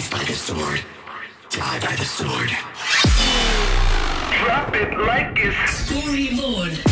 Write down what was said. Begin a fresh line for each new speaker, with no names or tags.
Live by the sword, die by the sword.
Drop it like it's
Story Lord.